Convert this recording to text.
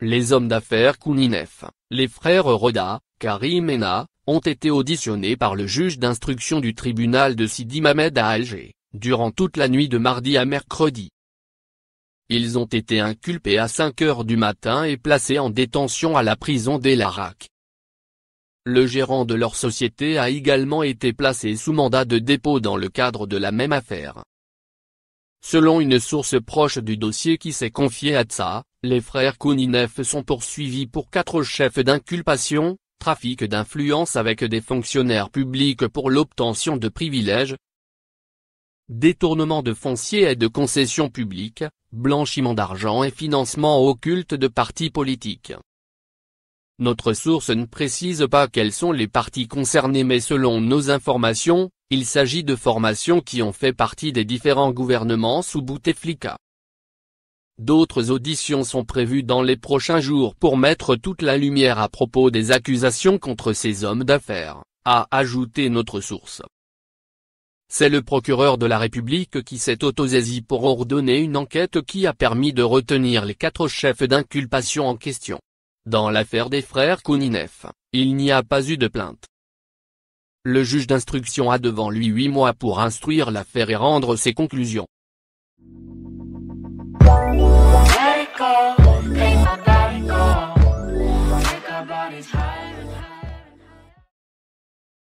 les hommes d'affaires Kouninef, les frères Roda, Karim Ena, ont été auditionnés par le juge d'instruction du tribunal de Sidi Mamed à Alger, durant toute la nuit de mardi à mercredi. Ils ont été inculpés à 5 heures du matin et placés en détention à la prison d'El Arak. Le gérant de leur société a également été placé sous mandat de dépôt dans le cadre de la même affaire. Selon une source proche du dossier qui s'est confiée à Tsa, les frères Kouninef sont poursuivis pour quatre chefs d'inculpation, trafic d'influence avec des fonctionnaires publics pour l'obtention de privilèges, détournement de fonciers et de concessions publiques, blanchiment d'argent et financement occulte de partis politiques. Notre source ne précise pas quels sont les partis concernés mais selon nos informations, il s'agit de formations qui ont fait partie des différents gouvernements sous Bouteflika. D'autres auditions sont prévues dans les prochains jours pour mettre toute la lumière à propos des accusations contre ces hommes d'affaires, a ajouté notre source. C'est le procureur de la République qui s'est autosaisi pour ordonner une enquête qui a permis de retenir les quatre chefs d'inculpation en question. Dans l'affaire des frères Kouninef, il n'y a pas eu de plainte. Le juge d'instruction a devant lui huit mois pour instruire l'affaire et rendre ses conclusions. body go, body go, Take our bodies high.